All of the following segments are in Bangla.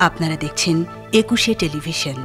আপনারা দেখছেন একুশে টেলিভিশন।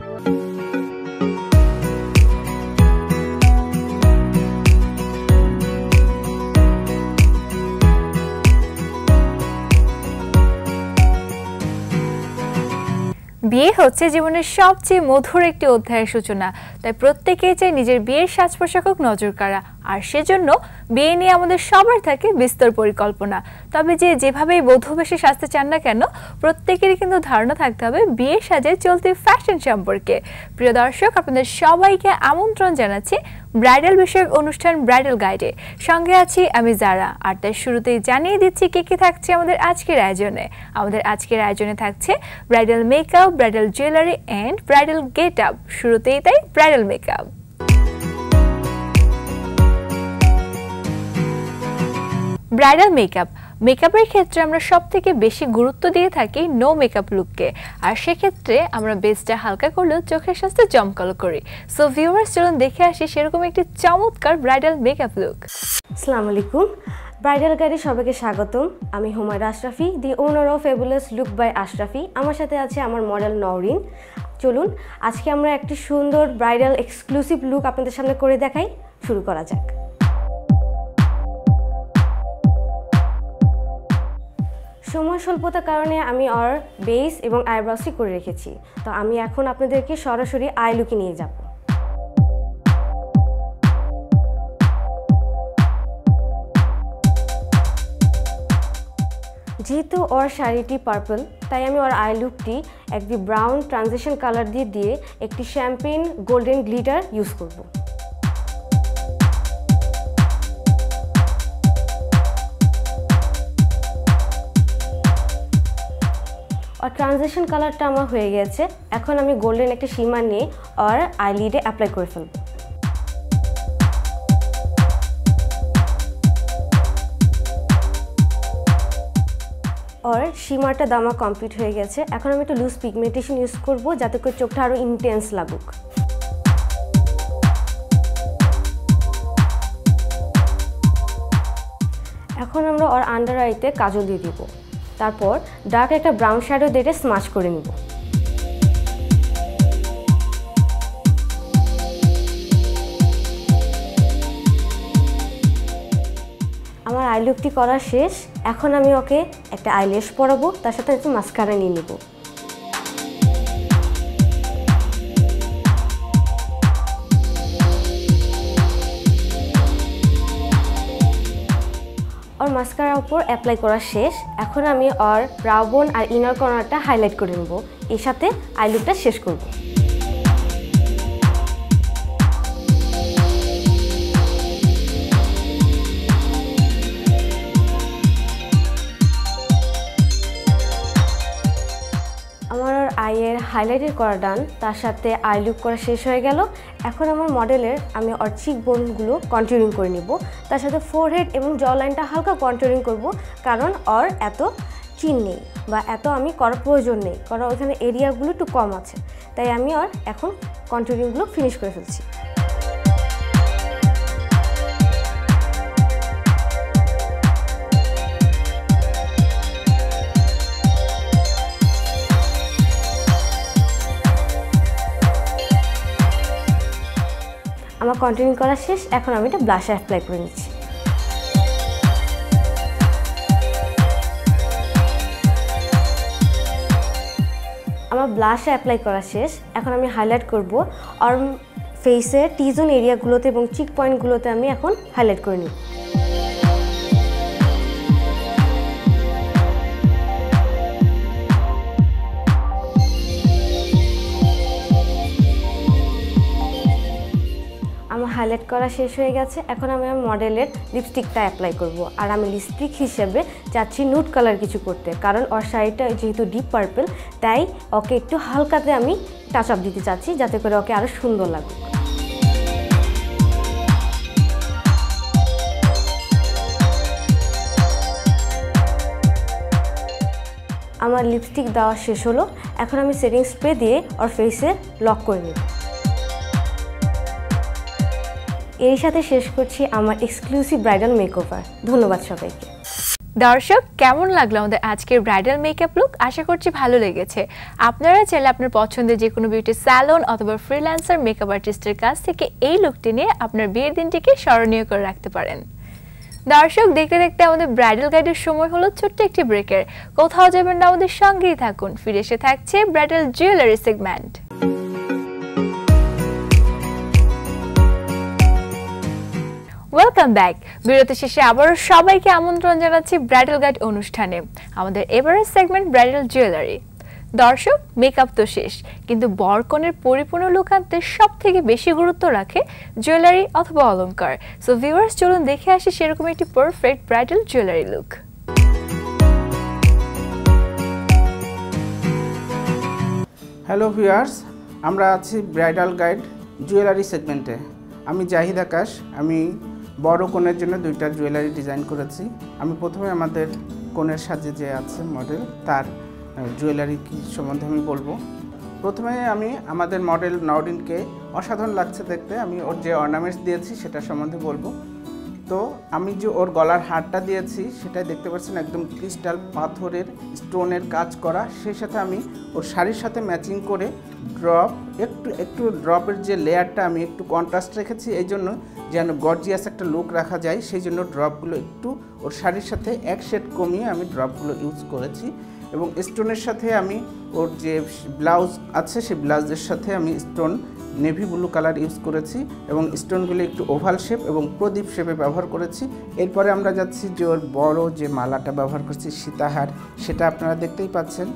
বিয়ে হচ্ছে জীবনের সবচেয়ে মধুর একটি অধ্যায়ের সূচনা। তাই প্রত্যেকেই চাই নিজের বিয়ের সাজ পোশাকক নজর কাড়া আর সেজন্য বিয়ে নিয়ে আমাদের সবার থাকে বিস্তর পরিকল্পনা। তবে যে যেভাবেই বধূ বেশি সাজতে চান না কেন, প্রত্যেকেরই কিন্তু ধারণা থাকতে হবে বিয়ের সাজে চলতি ফ্যাশন সম্পর্কে। প্রিয় দর্শক, আপনাদের সবাইকে আমন্ত্রণ জানাচ্ছি ব্রাইডাল বিষয়ক অনুষ্ঠান ব্রাইডাল গাইডে। সঙ্গে আছি আমি জারা আর তার শুরুতেই জানিয়ে দিচ্ছি কে কে থাকছে আমাদের আজকের আয়োজনে। আমাদের আজকের আয়োজনে থাকছে bridal makeup bridal jewellery and bridal get up শুরুতেই তাই ব্রাইডাল মেকআপ ব্রাইডাল মেকআপ। মেকআপের ক্ষেত্রে আমরা সব থেকে বেশি গুরুত্ব দিয়ে থাকি নো মেকআপ লুককে আর সেক্ষেত্রে আমরা বেসটা হালকা করলেও চোখের স্বাস্থ্য জমকালো করি। সো ভিউয়ার্স চলুন দেখে আসি সেরকম একটি চমৎকার ব্রাইডাল মেকআপ লুক আসসালামু আলাইকুম। ব্রাইডাল গাড়ি সবাইকে স্বাগতম। আমি Humaira Ashrafi the owner of fabulous look by Ashrafi. আমার সাথে আছে আমার মডেল নওরিন। চলুন, আজকে আমরা একটি সুন্দর ব্রাইডাল এক্সক্লুসিভ লুক আপনাদের সামনে করে দেখাই। শুরু করা যাক। সময় স্বল্পতার কারণে আমি ওর বেস এবং আইব্রাউসটি করে রেখেছি। তো আমি এখন আপনাদেরকে সরাসরি আই লুকে নিয়ে যাব। যেহেতু ওর শাড়িটি পার্পল তাই আমি ওর আই লুকটি একটি ব্রাউন ট্রানজিশন কালার দিয়ে দিয়ে একটি শ্যাম্পেন গোল্ডেন গ্লিটার ইউজ করব। আর ট্রানজিশন কালারটা আমার হয়ে গেছে। এখন আমি গোল্ডেন একটা সীমা নিয়ে আর আইলিডে অ্যাপ্লাই করে ফেলব। আর সীমাটা দামা কমপ্লিট হয়ে গেছে। এখন আমি একটু লুজ পিগমেন্টেশন ইউজ করব যাতে করে চোখটা আরও ইন্টেন্স লাগুক। এখন আমরা ওর আন্ডার আইতে কাজল দিয়ে দিব। তারপর ডার্ক একটা ব্রাউন শ্যাডো দিয়ে স্মাচ করে নিব। আমার আই লুকটি করা শেষ। এখন আমি ওকে একটা আইলেস পরাবো, তার সাথে একটু মাস্কারা নিয়ে নেব। ওর মাস্কারার উপর অ্যাপ্লাই করা শেষ। এখন আমি ওর ব্রাউবন আর ইনার কর্নারটা হাইলাইট করে নেব। এর সাথে আই লুকটা শেষ করব। আইয়ের হাইলাইটের করা ডান, তার সাথে আই লুক করা শেষ হয়ে গেল। এখন আমার মডেলের আমি ওর চিক বোনগুলো কন্টিনিউ করে নিব। তার সাথে ফোরহেড এবং জ লাইনটা হালকা কন্টিনিউ করব, কারণ অর এত চিন নেই বা এত আমি করার প্রয়োজন নেই, কারণ ওখানে এরিয়াগুলো একটু কম আছে। তাই আমি ওর এখন কন্টিনিউগুলো ফিনিশ করে ফেলছি। কন্টিনিউ করা শেষ, এখন আমি এটা ব্লাশে অ্যাপ্লাই করে নিচ্ছি। আমার ব্লাশে অ্যাপ্লাই করা শেষ, এখন আমি হাইলাইট করব। আর ফেসের টিজন এরিয়াগুলোতে এবং চিক পয়েন্টগুলোতে আমি এখন হাইলাইট করে নিই হাইলাইট করা শেষ হয়ে গেছে। এখন আমি আমার মডেলের লিপস্টিকটা অ্যাপ্লাই করব। আর আমি লিপস্টিক হিসেবে চাচ্ছি নুট কালার কিছু করতে। কারণ ওর শাড়িটা যেহেতু ডিপ পার্পল তাই ওকে একটু হালকাতে আমি টাচ আপ দিতে চাচ্ছি, যাতে করে ওকে আরও সুন্দর লাগুক। আমার লিপস্টিক দেওয়া শেষ হলো। এখন আমি সেটিং স্প্রে দিয়ে ওর ফেসে লক করে নেব। এর সাথে শেষ করছি আমার এক্সক্লুসিভ ব্রাইডাল মেকওভার ধন্যবাদ সবাইকে। দর্শক, কেমন লাগল আমাদের আজকের ব্রাইডাল মেকআপ লুক আশা করছি ভালো লেগেছে। আপনারা চাইলে আপনার পছন্দের যে কোনো বিউটি স্যালন অথবা ফ্রিল্যান্সার মেকআপ আর্টিস্টের কাছ থেকে এই লুকটি নিয়ে আপনার বিয়ের দিনটিকে স্মরণীয় করে রাখতে পারেন। দর্শক, দেখতে দেখতে আমাদের ব্রাইডাল গাইডের সময় হলো ছোট্ট একটি ব্রেকের কোথাও যাবেন না, আমাদের সঙ্গেই থাকুন। ফিরে এসে থাকছে bridal jewellery segment welcome back বিরতি শেষে আবারও সবাইকে আমন্ত্রণ জানাচ্ছি ব্রাইডাল গাইড অনুষ্ঠানে। আমাদের এবারের সেগমেন্ট ব্রাইডাল জুয়েলারি দর্শক মেকআপ তো শেষ, কিন্তু বরকনের পরিপূর্ণ লুক আনতে সব থেকে বেশি গুরুত্ব রাখে জুয়েলারি অথবা অলঙ্কার সো ভিউয়ার্স চলুন দেখে আসি সেরকম একটি perfect bridal jewellery look hello viewers আমরা আছি ব্রাইডাল গাইড জুয়েলারি সেগমেন্টে আমি জাহিদ আকাশ, আমি বড় কোণের জন্য দুইটা জুয়েলারি ডিজাইন করেছি। আমি প্রথমে আমাদের কোণের সাজে যে আছে মডেল তার জুয়েলারি কি সম্বন্ধে আমি বলব। প্রথমে আমি আমাদের মডেল নওডিনকে অসাধারণ লাগছে দেখতে। আমি ওর যে অর্নামেন্টস দিয়েছি সেটা সম্বন্ধে বলব। তো আমি যে ওর গলার হারটা দিয়েছি সেটা দেখতে পাচ্ছেন একদম ক্রিস্টাল পাথরের স্টোনের কাজ করা। সেই সাথে আমি ওর শাড়ির সাথে ম্যাচিং করে ড্রপ, একটু একটু ড্রপের যে লেয়ারটা আমি একটু কন্ট্রাস্ট রেখেছি, এই জন্য যেন গর্জিয়াস একটা লুক রাখা যায়। সেই জন্য ড্রপগুলো একটু ওর শাড়ির সাথে এক শেড কমিয়ে আমি ড্রপগুলো ইউজ করেছি। এবং স্টোনের সাথে আমি ওর যে ব্লাউজ আছে, সেই ব্লাউজের সাথে আমি stone navy blue colour use করেছি এবং স্টোনগুলি একটু ওভাল শেপ এবং প্রদীপ শেপে ব্যবহার করেছি। এরপরে আমরা যাচ্ছি যে ওর বড় যে মালাটা ব্যবহার করছি, সীতাহার, সেটা আপনারা দেখতেই পাচ্ছেন।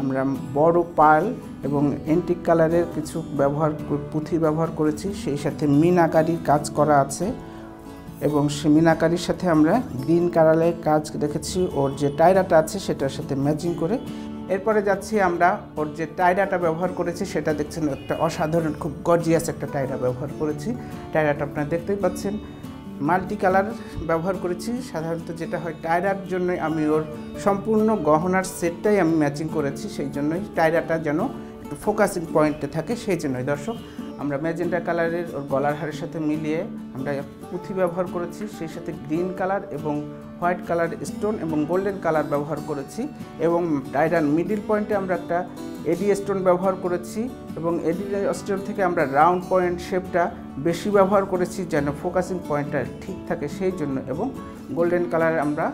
আমরা বড় পাল এবং এন্টিক কালারের কিছু ব্যবহার, পুঁথি ব্যবহার করেছি, সেই সাথে মিনাকারির কাজ করা আছে। এবং মিনাকারির সাথে আমরা গ্রিন কালারের কাজ রেখেছি ওর যে টায়রাটা আছে, সেটার সাথে ম্যাচিং করে। এরপরে যাচ্ছি আমরা, ওর যে টায়রাটা ব্যবহার করেছি, সেটা দেখছেন একটা অসাধারণ, খুব গর্জিয়াস একটা টায়রা ব্যবহার করেছি। টায়রাটা আপনারা দেখতেই পাচ্ছেন। মাল্টি কালার ব্যবহার করেছি। সাধারণত যেটা হয় টায়রার জন্য আমি ওর সম্পূর্ণ গহনার সেটটাই আমি ম্যাচিং করেছি। সেই জন্যই টায়রাটা যেন একটু ফোকাসিং পয়েন্টে থাকে, সেই জন্যই। দর্শক আমরা ম্যাজেন্টা কালারের ওর গলার হারের সাথে মিলিয়ে আমরা পুঁথি ব্যবহার করেছি, সেই সাথে গ্রিন কালার এবং হোয়াইট কালার স্টোন এবং গোল্ডেন কালার ব্যবহার করেছি এবং টাইরান মিডিল পয়েন্টে আমরা একটা এডি স্টোন ব্যবহার করেছি এবং এডি স্টোন থেকে আমরা রাউন্ড পয়েন্ট শেপটা বেশি ব্যবহার করেছি যেন ফোকাসিং পয়েন্টটা ঠিক থাকে সেই জন্য এবং গোল্ডেন কালার আমরা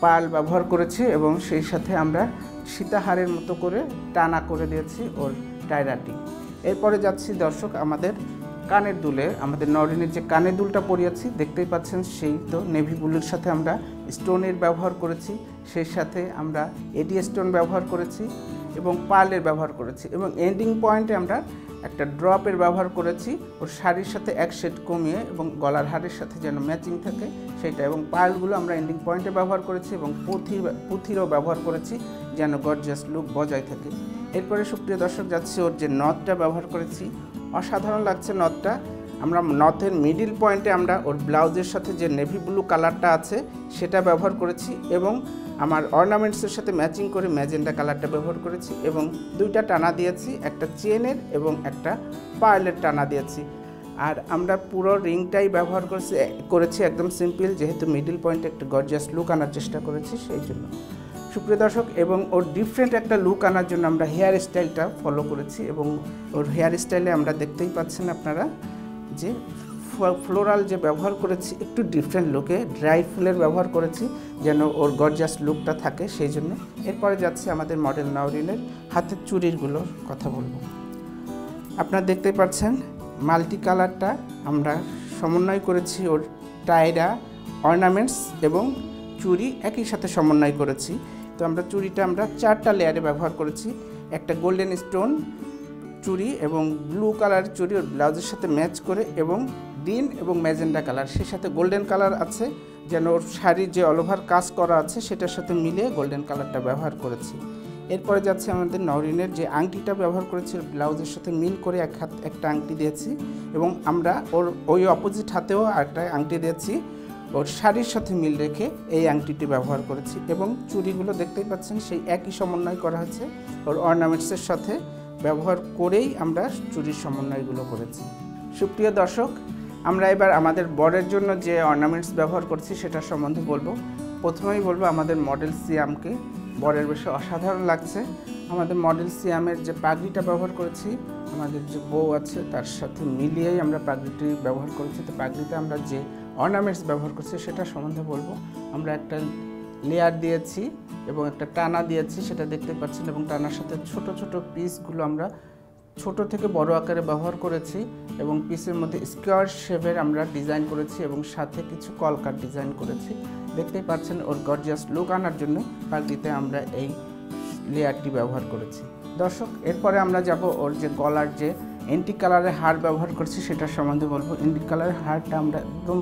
পাল ব্যবহার করেছি এবং সেই সাথে আমরা সীতাহারের মতো করে টানা করে দিয়েছি ওর টায়রাটি এরপরে যাচ্ছি দর্শক আমাদের কানের দুলে, আমাদের নরিনের যে কানের দুলটা পরিয়েছি, দেখতেই পাচ্ছেন সেই তো নেভি ব্লুর সাথে আমরা স্টোনের ব্যবহার করেছি, সেই সাথে আমরা এডি স্টোন ব্যবহার করেছি এবং পার্লের ব্যবহার করেছি এবং এন্ডিং পয়েন্টে আমরা একটা ড্রপের ব্যবহার করেছি, ওর শাড়ির সাথে এক সেট কমিয়ে এবং গলার হারের সাথে যেন ম্যাচিং থাকে, সেটা এবং পার্লগুলো আমরা এন্ডিং পয়েন্টে ব্যবহার করেছি এবং পুঁথি, পুঁথিরও ব্যবহার করেছি। যেন গর্জাস লুক বজায় থাকে। এরপরে সুপ্রিয় দর্শক, যাচ্ছে ওর যে নথটা ব্যবহার করেছি। অসাধারণ লাগছে নথটা আমরা নথের মিডিল পয়েন্টে আমরা ওর ব্লাউজের সাথে যে নেভি ব্লু কালারটা আছে, সেটা ব্যবহার করেছি এবং আমার অর্নামেন্টসের সাথে ম্যাচিং করে ম্যাজেন্ডা কালারটা ব্যবহার করেছি এবং দুইটা টানা দিয়েছি, একটা চেনের এবং একটা পার্লের টানা দিয়েছি। আর আমরা পুরো রিংটাই ব্যবহার করেছি করেছি একদম সিম্পল যেহেতু মিডিল পয়েন্টে একটা গর্জিয়াস লুক আনার চেষ্টা করেছি, সেই জন্য। সুপ্রিয় দর্শক, এবং ওর ডিফারেন্ট একটা লুক আনার জন্য আমরা হেয়ার স্টাইলটা ফলো করেছি এবং ওর হেয়ার স্টাইলে আমরা দেখতেই পাচ্ছেন আপনারা যে ফ্লোরাল যে ব্যবহার করেছি, একটু ডিফারেন্ট লুকে ড্রাই ফুলের ব্যবহার করেছি যেন ওর গর্জাস লুকটা থাকে সেই জন্য। এরপরে যাচ্ছে আমাদের মডেল নাওরিনের হাতের চুরিরগুলোর কথা বলব। আপনারা দেখতেই পাচ্ছেন মাল্টি কালারটা আমরা সমন্বয় করেছি ওর টায়রা অর্নামেন্টস এবং চুরি একই সাথে সমন্বয় করেছি। তো আমরা চুরিটা আমরা চারটা লেয়ারে ব্যবহার করেছি। একটা গোল্ডেন স্টোন চুড়ি এবং ব্লু কালার চুড়ি ওর ব্লাউজের সাথে ম্যাচ করে এবং গ্রিন এবং ম্যাজেন্ডা কালার সেই সাথে গোল্ডেন কালার আছে। যেন ওর শাড়ির যে অলওভার কাজ করা আছে, সেটার সাথে মিলিয়ে গোল্ডেন কালারটা ব্যবহার করেছি। এরপরে যাচ্ছে আমাদের নরিনের যে আংটিটা ব্যবহার করেছি ব্লাউজের সাথে মিল করে এক হাত, একটা আংটি দিয়েছি এবং আমরা ওর ওই অপোজিট হাতেও একটা আংটি দিয়েছি। ওর শাড়ির সাথে মিল রেখে এই আংটিটি ব্যবহার করেছি এবং চুড়িগুলো দেখতেই পাচ্ছেন, সেই একই সমন্বয় করা হয়েছে। ওর অর্নামেন্টসের সাথে ব্যবহার করেই আমরা চুরির সমন্বয়গুলো করেছি। সুপ্রিয় দর্শক, আমরা এবার আমাদের বরের জন্য যে অর্নামেন্টস ব্যবহার করছি সেটা সম্বন্ধে বলব। প্রথমেই বলব, আমাদের মডেল সিয়ামকে। বরের বেশি অসাধারণ লাগছে। আমাদের মডেল সিয়ামের যে পাগড়িটা ব্যবহার করেছি, আমাদের যে বউ আছে, তার সাথে মিলিয়েই আমরা পাগড়িটি ব্যবহার করেছি। তো পাগড়িতে আমরা যে অর্নামেন্টস ব্যবহার করছি, সেটা সম্বন্ধে বলব। আমরা একটা লেয়ার দিয়েছি এবং একটা টানা দিয়েছি, সেটা দেখতে পাচ্ছেন এবং টানার সাথে ছোট ছোট পিসগুলো আমরা ছোট থেকে বড় আকারে ব্যবহার করেছি এবং পিসের মধ্যে স্কোয়ার শেপের আমরা ডিজাইন করেছি এবং সাথে কিছু কলকার ডিজাইন করেছি। দেখতেই পাচ্ছেন ওর গর্জিয়াস লুক আনার জন্য পাগড়িতে আমরা এই লেয়ারটি ব্যবহার করেছি। দর্শক, এরপরে আমরা যাব ওর যে গলার যে এন্টি কালারের হার ব্যবহার করছি, সেটার সম্বন্ধে বলব। এন্টি কালারের হারটা আমরা একদম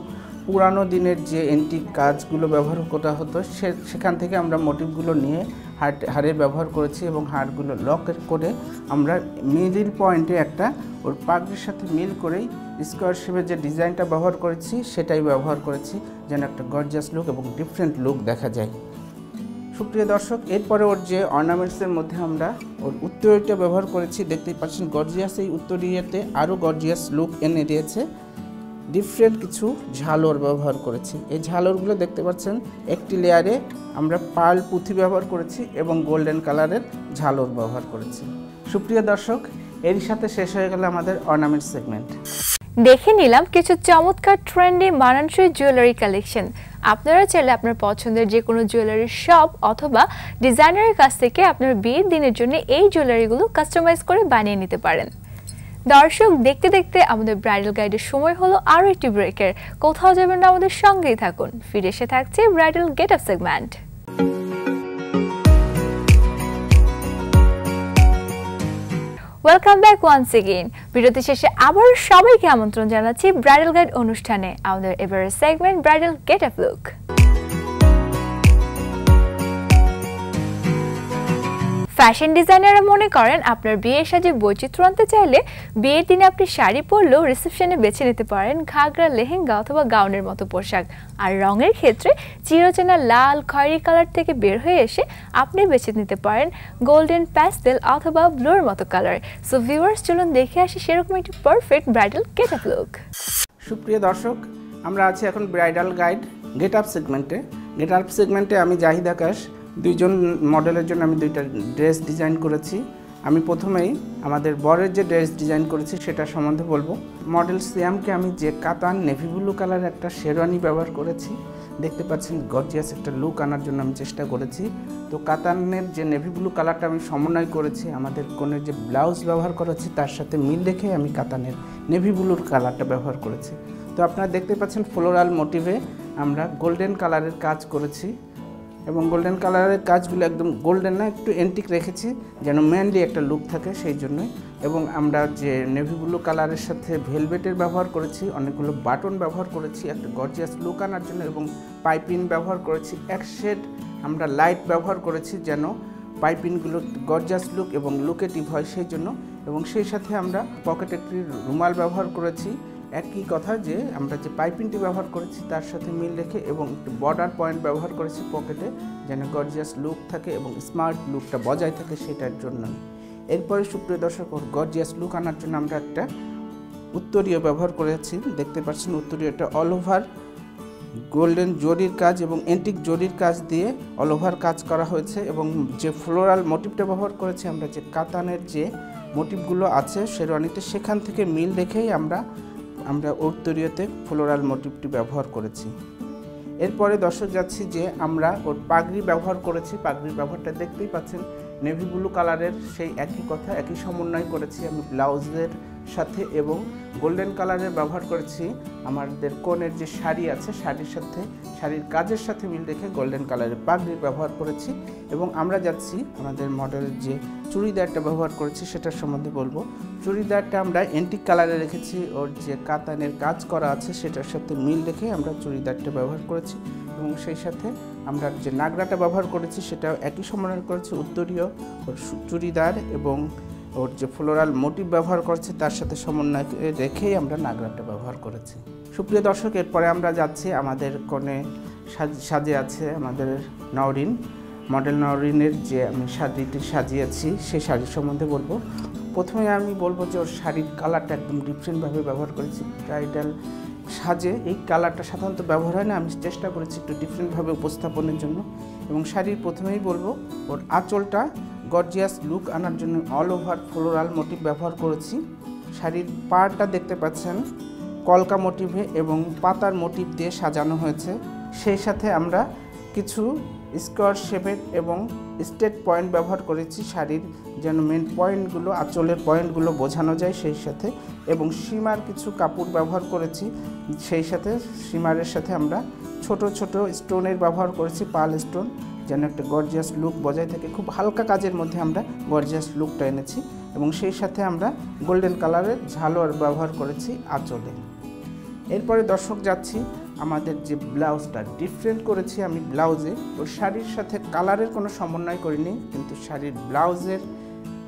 পুরানো দিনের যে এন্টিক কাজগুলো ব্যবহার করা হতো, সে, সেখান থেকে আমরা মোটিভগুলো নিয়ে হার হারের ব্যবহার করেছি এবং হারগুলো লক করে আমরা মিডিল পয়েন্টে একটা ওর পাগড়ির সাথে মিল করেই স্কোয়ার শেপের যে ডিজাইনটা ব্যবহার করেছি, সেটাই ব্যবহার করেছি, যেন একটা গর্জিয়াস লুক এবং ডিফারেন্ট লুক দেখা যায়। সুপ্রিয় দর্শক, এরপরে ওর যে অর্নামেন্টসের মধ্যে আমরা ওর উত্তরীয়টা ব্যবহার করেছি, দেখতেই পাচ্ছেন গর্জিয়াস এই উত্তরীয়তে আরও গর্জিয়াস লুক এনে দিয়েছে। ডিফারেন্ট কিছু ঝালর ব্যবহার করেছি। এই ঝালরগুলো দেখতে পাচ্ছেন, একটি লেয়ারে আমরা পার্ল পুঁথি ব্যবহার করেছি এবং গোল্ডেন কালারের ঝালর ব্যবহার করেছি। সুপ্রিয় দর্শক এরই সাথে শেষ হয়ে গেল আমাদের অর্নামেন্ট সেগমেন্ট দেখে নিলাম কিছু চমৎকার ট্রেন্ডি মানানসই জুয়েলারি কালেকশন আপনারা চাইলে আপনার পছন্দের যে কোনো জুয়েলারির শপ অথবা ডিজাইনারের কাছ থেকে আপনার বিয়ের দিনের জন্য এই জুয়েলারিগুলো কাস্টমাইজ করে বানিয়ে নিতে পারেন। দর্শক, দেখতে দেখতে আমাদের ব্রাইডাল গাইডের সময় হলো আরও একটি ব্রেকের। কোথাও যাবেন না, আমাদের সঙ্গেই থাকুন। ফিরে এসে থাকছে bridal get up segment. Welcome back once again. বিরতি শেষে আবার সবাইকে আমন্ত্রণ জানাচ্ছি ব্রাইডাল গাইড অনুষ্ঠানে। আমাদের এবারের segment bridal get up look. Fashion ডিজাইনাররা মনে করেন আপনার বিয়ের সাজে বৈচিত্র্য আনতে চাইলে বিয়ের দিনে আপনি শাড়ি পরলেও রিসেপশনে বেছে নিতে পারেন ঘাগরা, লেহেঙ্গা অথবা গাউনের মতো পোশাক। আর রঙের ক্ষেত্রে চিরচেনা লাল, খয়েরি কালার থেকে বের হয়ে এসে আপনি বেছে নিতে পারেন গোল্ডেন প্যাস্টেল অথবা ব্লুর মতো কালার সো ভিউয়ার্স চলুন দেখে আসি সেরকম একটি perfect bridal get up look সুপ্রিয় দর্শক, আমরা আছি এখন ব্রাইডাল গাইড গেট আপ সেগমেন্টে গেট আপ সেগমেন্টে আমি জাহিদ আকাশ দুইজন মডেলের জন্য আমি দুইটা ড্রেস ডিজাইন করেছি। আমি প্রথমেই আমাদের বরের যে ড্রেস ডিজাইন করেছি সেটা সম্বন্ধে বলব। মডেল সিয়ামকে আমি যে কাতান নেভি ব্লু কালার একটা শেরওয়ানি ব্যবহার করেছি, দেখতে পাচ্ছেন গর্জিয়াস একটা লুক আনার জন্য আমি চেষ্টা করেছি। তো কাতানের যে নেভি ব্লু কালারটা আমি সমন্বয় করেছি, আমাদের কোনের যে ব্লাউজ ব্যবহার করেছি, তার সাথে মিল রেখে আমি কাতানের নেভি ব্লুর কালারটা ব্যবহার করেছি। তো আপনারা দেখতে পাচ্ছেন ফ্লোরাল মোটিভে আমরা গোল্ডেন কালারের কাজ করেছি। এবং গোল্ডেন কালারের কাজগুলো একদম গোল্ডেন না, একটু এন্টিক রেখেছি, যেন মেনলি একটা লুক থাকে সেই জন্যই। এবং আমরা যে নেভি ব্লু কালারের সাথে ভেলভেটের ব্যবহার করেছি, অনেকগুলো বাটন ব্যবহার করেছি, একটা গর্জিয়াস লুক আনার জন্য এবং পাইপিন ব্যবহার করেছি। এক শেড আমরা লাইট ব্যবহার করেছি যেন পাইপিনগুলো গর্জাস লুক এবং লুকেটিভ হয় সেই জন্য। এবং সেই সাথে আমরা পকেট একটি রুমাল ব্যবহার করেছি একই কথা যে আমরা যে পাইপিংটি ব্যবহার করেছি তার সাথে মিল রেখে এবং একটু বর্ডার পয়েন্ট ব্যবহার করেছি পকেটে যেন গর্জিয়াস লুক থাকে এবং স্মার্ট লুকটা বজায় থাকে সেটার জন্য এরপরে সুপ্রিয় দর্শক গর্জিয়াস লুক আনার জন্য আমরা একটা উত্তরীয় ব্যবহার করেছি। দেখতে পাচ্ছেন উত্তরীয়টা অল ওভার গোল্ডেন জরির কাজ এবং এন্টিক জরির কাজ দিয়ে অল ওভার কাজ করা হয়েছে এবং যে ফ্লোরাল মোটিভটা ব্যবহার করেছি আমরা যে কাতানের যে মোটিভগুলো আছে, শেরওয়ানিতে সেখান থেকে মিল রেখেই আমরা আমরা উত্তরীয়তে ফ্লোরাল মোটিভটি ব্যবহার করেছি। এরপরে দর্শক যাচ্ছি যে আমরা ওর পাগড়ি ব্যবহার করেছি। পাগড়ির ব্যবহারটা দেখতেই পাচ্ছেন। নেভি ব্লু কালারের সেই একই কথা, একই সমন্বয় করেছি আমি ব্লাউজের সাথে এবং গোল্ডেন কালারের ব্যবহার করেছি। আমাদের কোনের যে শাড়ি আছে, শাড়ির সাথে, শাড়ির কাজের সাথে মিল রেখে গোল্ডেন কালারের পাগড়ির ব্যবহার করেছি এবং আমরা যাচ্ছি আমাদের মডেলের যে চুড়িদারটা ব্যবহার করেছি সেটার সম্বন্ধে বলব। চুড়িদারটা আমরা এন্টিক কালারে রেখেছি, ওর যে কাতানের কাজ করা আছে সেটার সাথে মিল রেখে আমরা চুড়িদারটা ব্যবহার করেছি এবং সেই সাথে আমরা যে নাগরাটা ব্যবহার করেছি সেটাও একই সমন্বয় করেছি, উত্তরীয় চুড়িদার এবং ওর যে ফ্লোরাল মোটিভ ব্যবহার করছে, তার সাথে সমন্বয় রেখেই আমরা নাগরাটা ব্যবহার করেছি। সুপ্রিয় দর্শক, এরপরে আমরা যাচ্ছি আমাদের কোণে সাজ- আছে আমাদের নওরিন। মডেল নওরিনের যে আমি শাড়িটি সাজিয়েছি সেই শাড়ি সম্বন্ধে বলব। প্রথমে আমি বলব যে ওর শাড়ির কালারটা একদম ডিফারেন্টভাবে ব্যবহার করেছি। ব্রাইডাল সাজে। এই কালারটা সাধারণত ব্যবহার হয় না, আমি চেষ্টা করেছি একটু ডিফারেন্টভাবে উপস্থাপনের জন্য। এবং শাড়ির প্রথমেই বলব, ওর আঁচলটা গর্জিয়াস লুক আনার জন্য অল ওভার ফ্লোরাল মোটিভ ব্যবহার করেছি। শাড়ির পাড়টা দেখতে পাচ্ছেন, কলকা মোটিভে এবং পাতার মোটিভ দিয়ে সাজানো হয়েছে। সেই সাথে আমরা কিছু স্কোয়ার শেপের এবং স্টেট পয়েন্ট ব্যবহার করেছি শাড়ির, যেন মেন পয়েন্টগুলো আঁচলের পয়েন্টগুলো বোঝানো যায় সেই সাথে। এবং সীমার কিছু কাপড় ব্যবহার করেছি, সেই সাথে সীমারের সাথে আমরা ছোট ছোট স্টোনের ব্যবহার করেছি, পাল স্টোন যেন একটা গর্জিয়াস লুক বজায় থাকে, খুব হালকা কাজের মধ্যে আমরা গর্জিয়াস লুকটা এনেছি এবং সেই সাথে আমরা গোল্ডেন কালারের ঝালোয়ার ব্যবহার করেছি আঁচলে। এরপরে দর্শক যাচ্ছি, আমাদের যে ব্লাউজটা ডিফারেন্ট করেছি আমি ব্লাউজে। ওর শাড়ির সাথে কালারের কোনো সমন্বয় করিনি, কিন্তু শাড়ির ব্লাউজের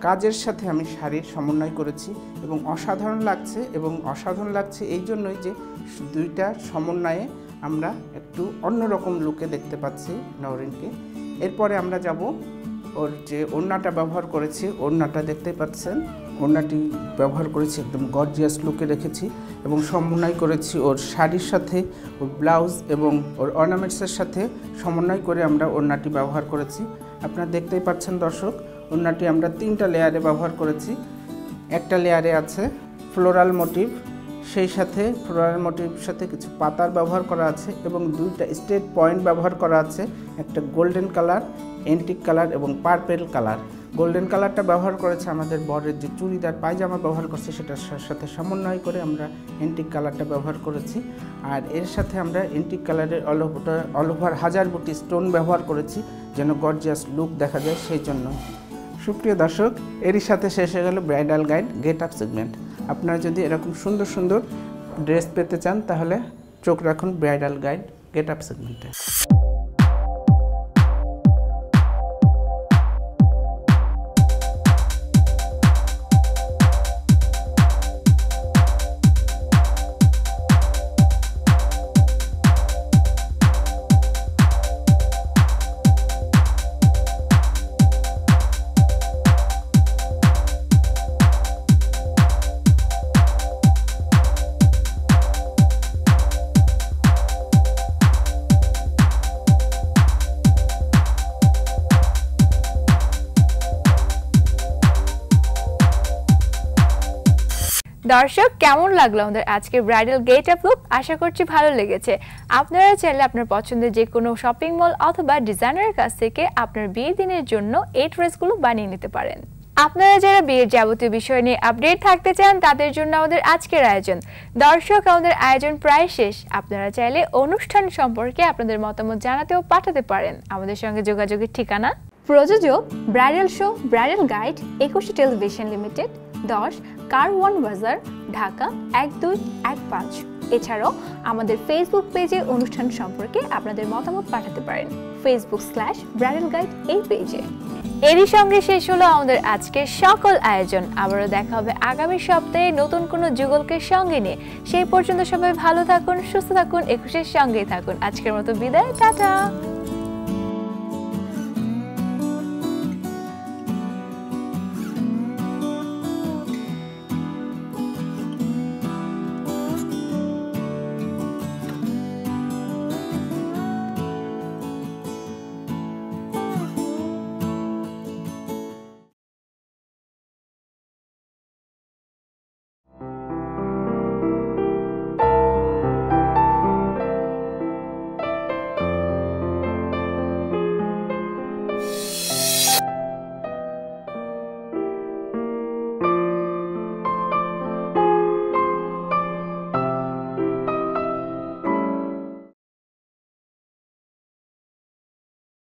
কাজের সাথে আমি শাড়ির সমন্বয় করেছি এবং অসাধারণ লাগছে এবং অসাধারণ লাগছে এই জন্যই যে দুইটা সমন্বয়ে আমরা একটু অন্যরকম লুকে দেখতে পাচ্ছি নওরিনকে। এরপরে আমরা যাব ওর যে ওড়নাটা ব্যবহার করেছি, ওড়নাটা দেখতে পাচ্ছেন? ওড়নাটি ব্যবহার করেছি একদম গর্জিয়াস লুকে রেখেছি এবং সমন্বয় করেছি ওর শাড়ির সাথে, ওর ব্লাউজ এবং ওর অর্নামেন্টসের সাথে সমন্বয় করে আমরা ওড়নাটি ব্যবহার করেছি। আপনারা দেখতেই পাচ্ছেন দর্শক, ওড়নাটি আমরা তিনটা লেয়ারে ব্যবহার করেছি। একটা লেয়ারে আছে ফ্লোরাল মোটিভ সেই সাথে ফ্লোরাল মোটিভের সাথে কিছু পাতার ব্যবহার করা আছে এবং দুইটা স্টেট পয়েন্ট ব্যবহার করা আছে। একটা গোল্ডেন কালার এন্টিক কালার এবং পার্পেল কালার। গোল্ডেন কালারটা ব্যবহার করেছে আমাদের বরের যে চুড়িদার, পায়জামা ব্যবহার করছে, সেটার সাথে সমন্বয় করে আমরা এন্টিক কালারটা ব্যবহার করেছি। আর এর সাথে আমরা এন্টিক কালারের অল অল ওভার হাজার বুটি স্টোন ব্যবহার করেছি যেন গর্জিয়াস লুক দেখা যায় সেই জন্য। সুপ্রিয় দর্শক, এরই সাথে শেষ হয়ে গেল bridal guide get up segment. আপনারা যদি এরকম সুন্দর সুন্দর ড্রেস পেতে চান, তাহলে চোখ রাখুন ব্রাইডাল গাইড গেট আপ সেগমেন্টে। দর্শক, কেমন লাগল আমাদের আজকে ব্রাইডাল গেট আপ লুক আশা করছি ভালো লেগেছে। আপনারা চাইলে আপনার পছন্দের যে কোনো শপিং মল অথবা ডিজাইনারের কাছ থেকে আপনার বিয়ের দিনের জন্য এই ড্রেসগুলো বানিয়ে নিতে পারেন। আপনারা যারা বিয়ের যাবতীয় বিষয় নিয়ে আপডেট থাকতে চান, তাদের জন্য আমাদের আজকের আয়োজন। দর্শক, আমাদের আয়োজন প্রায় শেষ। আপনারা চাইলে অনুষ্ঠান সম্পর্কে আপনাদের মতামত জানাতেও পাঠাতে পারেন। আমাদের সঙ্গে যোগাযোগের ঠিকানা? প্রযোজক bridal show bridal guide Ekushey television limited দশ, কার ওয়ান বাজার, ঢাকা, এক দুই, এক পাঁচ। এছাড়াও আমাদের ফেসবুক পেজে অনুষ্ঠান সম্পর্কে আপনাদের মতামত পাঠাতে পারেন। ফেসবুক স্ল্যাশ ব্রাইডাল গাইড এই পেজে এরই সঙ্গে শেষ হলো আমাদের আজকের সকল আয়োজন। আবারও দেখা হবে আগামী সপ্তাহে নতুন কোনো যুগলকে সঙ্গে নিয়ে। সেই পর্যন্ত সবাই ভালো থাকুন, সুস্থ থাকুন, একুশের সঙ্গেই থাকুন। আজকের মতো বিদায়, টাটা!